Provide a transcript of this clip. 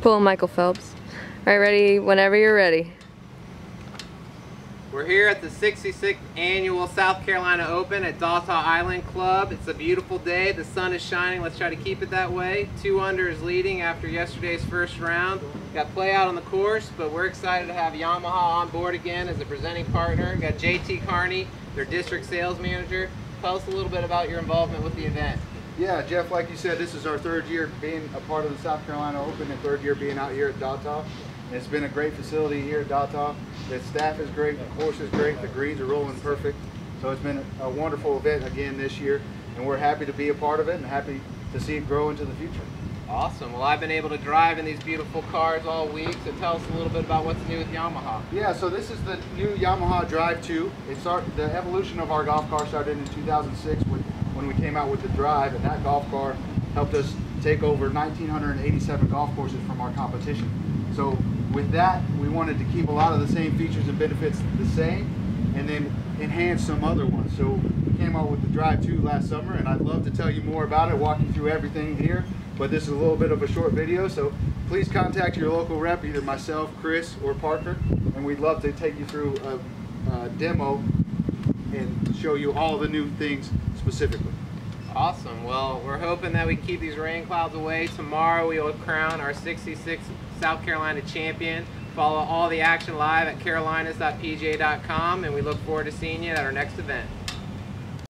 Pull Michael Phelps. All right, ready whenever you're ready. We're here at the 66th annual South Carolina Open at Dataw Island Club. It's a beautiful day. The sun is shining. Let's try to keep it that way. Two under is leading after yesterday's first round. Got play out on the course, but we're excited to have Yamaha on board again as a presenting partner. Got JT Carney, their district sales manager. Tell us a little bit about your involvement with the event. Yeah, Jeff, like you said, this is our third year being a part of the South Carolina Open and third year being out here at Dataw It's been a great facility here at Dataw The staff is great, the course is great, the greens are rolling perfect. So it's been a wonderful event again this year, and we're happy to be a part of it and happy to see it grow into the future. Awesome. Well, I've been able to drive in these beautiful cars all week, so tell us a little bit about what's new with Yamaha. Yeah, so this is the new Yamaha Drive 2. It start, the evolution of our golf car started in 2006 when when we came out with the drive, and that golf car helped us take over 1,987 golf courses from our competition. So with that, we wanted to keep a lot of the same features and benefits the same, and then enhance some other ones. So we came out with the Drive 2 last summer, and I'd love to tell you more about it, walk you through everything here, but this is a little bit of a short video, so please contact your local rep, either myself, Chris, or Parker, and we'd love to take you through a, a demo and show you all the new things specifically. Awesome. Well, we're hoping that we keep these rain clouds away. Tomorrow we will crown our 66th South Carolina champion. Follow all the action live at carolinas.pga.com and we look forward to seeing you at our next event.